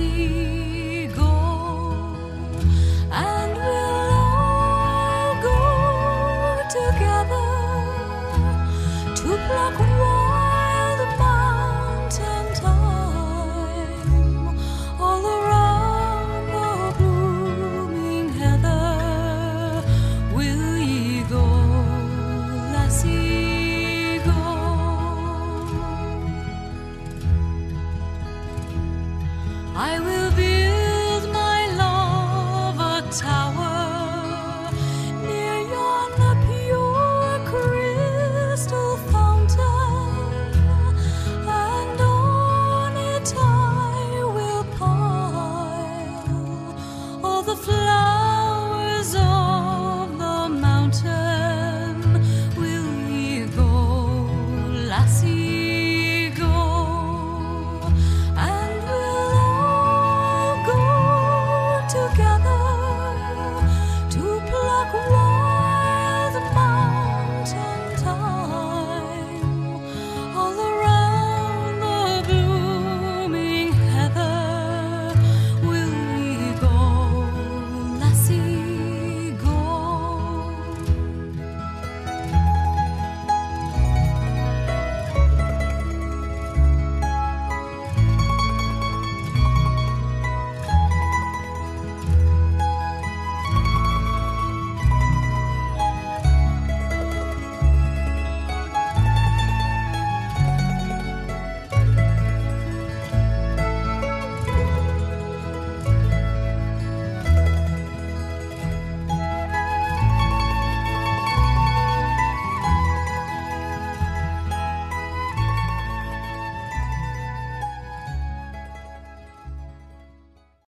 see.